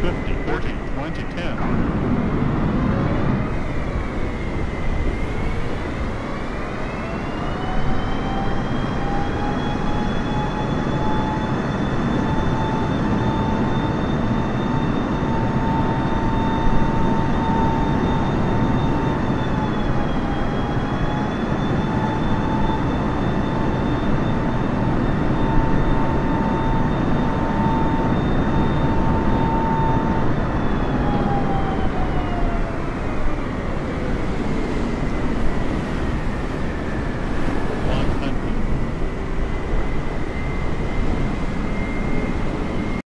50, 40, 20, 10.